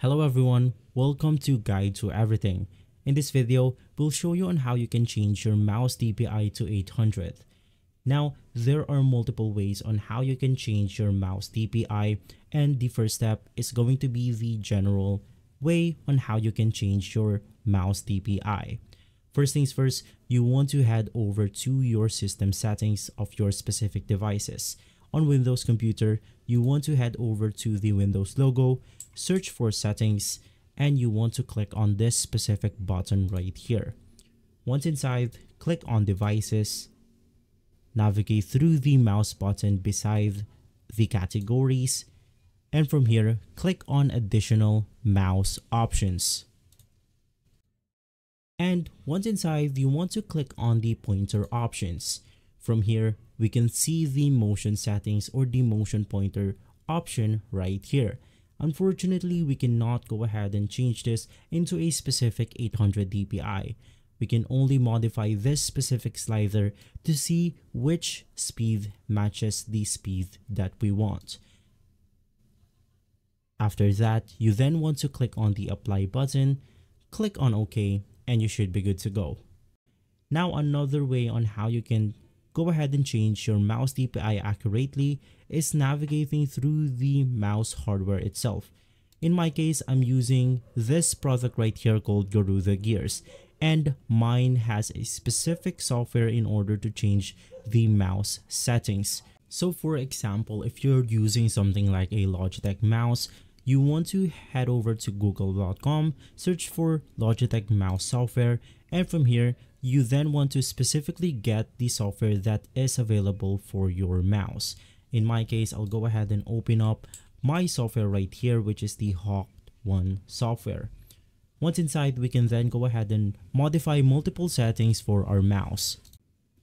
Hello everyone, welcome to Guide to Everything. In this video, we'll show you on how you can change your mouse DPI to 800. Now, there are multiple ways on how you can change your mouse DPI and the first step is going to be the general way on how you can change your mouse DPI. First things first, you want to head over to your system settings of your specific devices. On Windows computer, you want to head over to the Windows logo, search for settings, and you want to click on this specific button right here. Once inside, click on devices, navigate through the mouse button beside the categories, and from here, click on additional mouse options. And once inside, you want to click on the pointer options. From here, we can see the motion settings or the motion pointer option right here. Unfortunately, we cannot go ahead and change this into a specific 800 dpi. We can only modify this specific slider to see which speed matches the speed that we want. After that, you then want to click on the apply button, click on OK, and you should be good to go. Now another way on how you can go ahead and change your mouse DPI accurately is navigating through the mouse hardware itself. In my case, I'm using this product right here called Garuda Gears and mine has a specific software in order to change the mouse settings. So for example, if you're using something like a Logitech mouse, you want to head over to google.com, search for Logitech mouse software, and from here, you then want to specifically get the software that is available for your mouse. In my case, I'll go ahead and open up my software right here, which is the Hawk One software. Once inside, we can then go ahead and modify multiple settings for our mouse.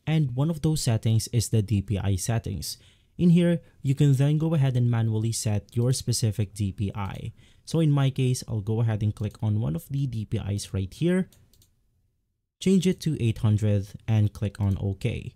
And one of those settings is the DPI settings. In here, you can then go ahead and manually set your specific DPI. So in my case, I'll go ahead and click on one of the DPIs right here change it to 800 and click on OK.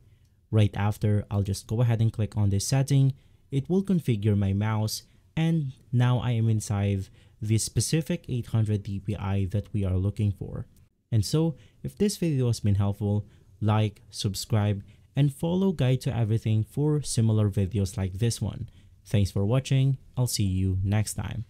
Right after, I'll just go ahead and click on this setting. It will configure my mouse and now I am inside the specific 800 dpi that we are looking for. And so, if this video has been helpful, like, subscribe, and follow Guide to Everything for similar videos like this one. Thanks for watching. I'll see you next time.